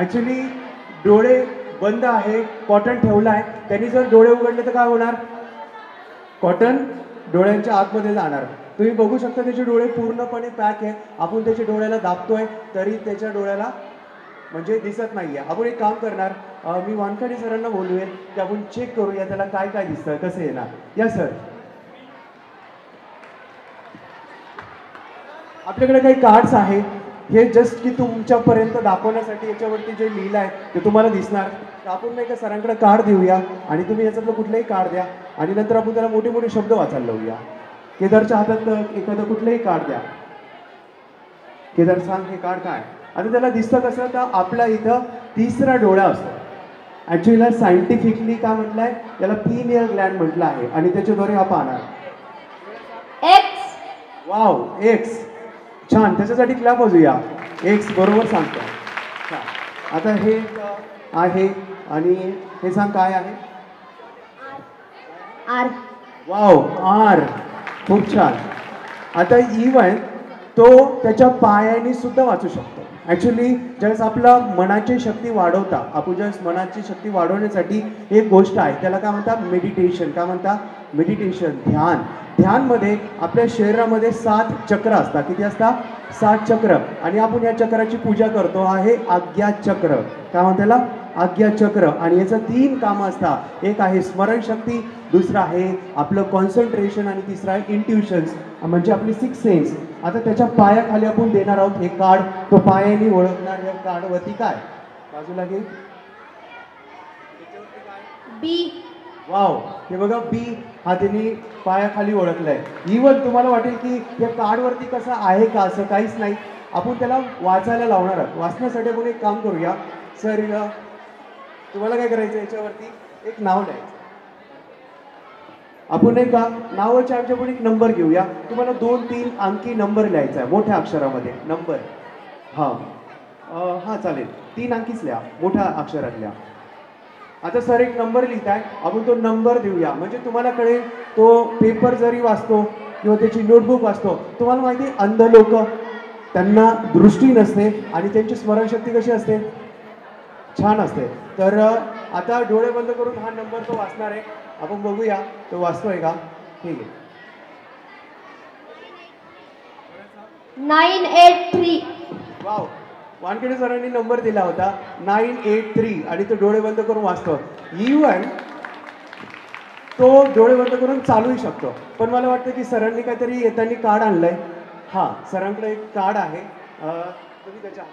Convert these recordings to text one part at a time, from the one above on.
Actually डोळे बंद आहे कॉटन ठेवला आहे. त्यांनी जर डोळे उघडले तर काय होणार? कॉटन डोळ्यांच्या आतमध्ये जाणार. तुम्ही बघू शकता त्याचे डोळे पूर्णपणे पॅक आहे. आपण त्याच्या डोळ्याला दाबतोय तरी त्याच्या डोळ्याला म्हणजे दिसत नाहीये. आपण एक काम करणार. मी वानखडे सरांना बोलूया की आपण चेक करूया त्याला काय काय दिसतं कसं येणार. या सर आपल्याकडे काही कार्ड्स आहे हे जस्ट की तुमच्यापर्यंत दाखवण्यासाठी याच्यावरती जे लिहिलं आहे ते तुम्हाला दिसणार. तर आपण नाही का सरांकडे कार्ड देऊया आणि तुम्ही याच्यातलं कुठलंही कार्ड द्या आणि नंतर आपण त्याला मोठे मोठे शब्द वाचायला लावूया. केदारच्या हातात एखादं कुठलंही कार्ड द्या. केदार सांग हे कार्ड काय? आता त्याला दिसतं कसं? तर आपल्या इथं तिसरा डोळा असतो. ॲक्च्युली सायंटिफिकली काय म्हटलंय? याला पीनियर ग्लँड म्हटलं आहे आणि त्याच्याद्वारे हा पाहणार. एक्स वाव एक्स छान. त्याच्यासाठी क्लॅप वाजूया एक्स बरोबर सांगतो. आता हे आहे आणि हे सांग काय आहे? आर. वाव आर खूप छान. आता इवन तो त्याच्या पायाने सुद्धा वाचू शकतो. ॲक्च्युली ज्यावेळेस आपला मनाची शक्ती वाढवता आपण ज्यावेळेस मनाची शक्ती वाढवण्यासाठी एक गोष्ट आहे त्याला काय म्हणतात? मेडिटेशन काय म्हणता मेडिटेशन ध्यान. ध्यानमध्ये आपल्या शरीरामध्ये सात चक्र असतात. किती असतात? सात चक्र. आणि आपण या चक्राची पूजा करतो. आहे आज्ञा चक्र. काय म्हणतात त्याला? आज्ञा चक्र. आणि याचं तीन कामं असतात. एक आहे स्मरणशक्ती दुसरं आहे आपलं कॉन्सन्ट्रेशन आणि तिसरं आहे इंट्युशन्स म्हणजे आपली सिक्स सेन्स आता त्याच्या पायाखाली आपण देणार आहोत हे कार्ड. तो पायाने ओळखणार या कार्डवरती काय? बाजूला घे. बी. वाव. हे बघा बी हा त्यांनी पायाखाली ओळखलाय. इवन तुम्हाला वाटेल की या कार्डवरती कसं आहे का असं काहीच नाही. आपण त्याला वाचायला लावणार आहोत. वाचण्यासाठी आपण एक काम करूया. सर तुम्हाला काय करायचं याच्यावरती? एक नाव लिहायचं. आपण एक का नावाच्या ऐवजी एक नंबर घेऊया. तुम्हाला दोन तीन अंकी नंबर लिहायचा आहे मोठ्या अक्षरामध्ये. नंबर. हां. हां चालेल. तीन अंकीच लिहा. मोठ्या अक्षरात लिहा. आता सर एक नंबर लिहिताय. आपण तो नंबर देऊया. म्हणजे तुम्हाला कळेल तो पेपर जरी वाचतो किंवा त्याची नोटबुक वाचतो तुम्हाला माहिती आहे, अंध लोक त्यांना दृष्टी नसते आणि त्यांची स्मरणशक्ती कशी असते? छान असते. तर आता डोळे बंद करून हा नंबर तो वाचणार आहे. आपण बघूया तो वाचतोय का? ठीक आहे. Nine eight three. Wow. Wankhede सरांनी नंबर दिला होता नाईन एट थ्री. आणि तो डोळे बंद करून वाचतो. E इवन तो डोळे बंद करून चालूही शकतो. पण मला वाटतं की सरांनी काहीतरी येताना कार्ड आणलंय. हां सरांकडे एक कार्ड आहे. तुम्ही त्याच्या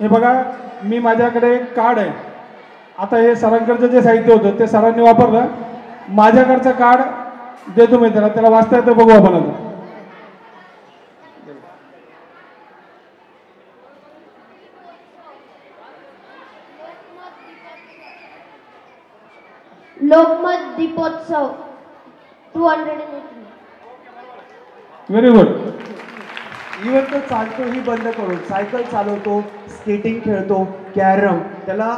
हे बघा मी माझ्याकडे एक कार्ड आहे. आता हे सरांकडचं जे साहित्य होतं ते सरांनी वापरलं. माझ्याकडचं कार्ड देतो मी त्याला. त्याला वाचता येतं बघू आपण आता. Lokmat Deepotsav two hundred and eighty very good even तो चालतो ही बंद करून. सायकल चालवतो स्केटिंग खेळतो कॅरम त्याला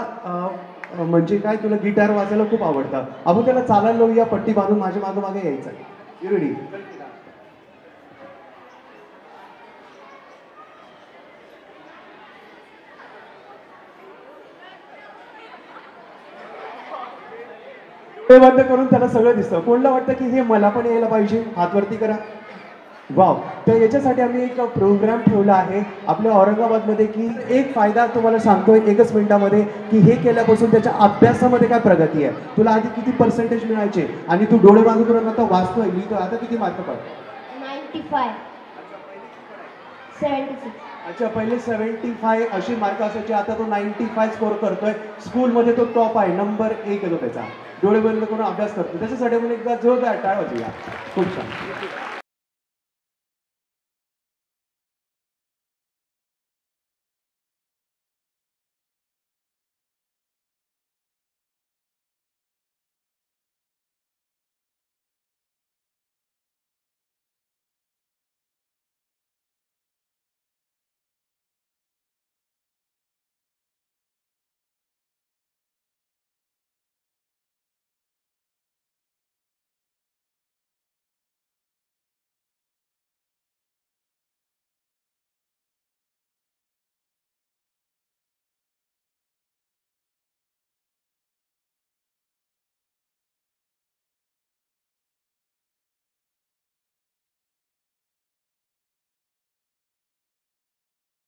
म्हणजे काय तुला गिटार वाजायला खूप आवडतं. आपण त्याला चालायला लावूया पट्टी बांधून माझ्या मागे मागे यायचं रेडी ते बंद करून त्याला सगळं दिसतं. कोणाला वाटतं की हे मला पण यायला पाहिजे? हातवरती करा. वाव तर याच्यासाठी आम्ही एक प्रोग्राम ठेवला आहे. आपल्या औरंगाबादमध्ये की एक फायदा तुम्हाला सांगतोय एकच मिनिटामध्ये की हे केल्यापासून त्याच्या अभ्यासामध्ये काय प्रगती आहे? तुला आधी किती पर्सेंटेज मिळायचे? आणि तू डोळे बांधून करून आता वाचतोय लिहितोय आता किती मार्क पड नाईन्टी फाय सेवन्टी सिक्स अच्छा पहिले सेव्हन्टी फाय अशी मार्क असायची आता तो नाईन्टी फाय स्कोर करतोय स्कूलमध्ये तो टॉप आहे नंबर एक येतो त्याचा. डोळे बंद करून अभ्यास करतो त्याच्यासाठी आपण एकदा जोरदार टाळ वाजूया खूप छान.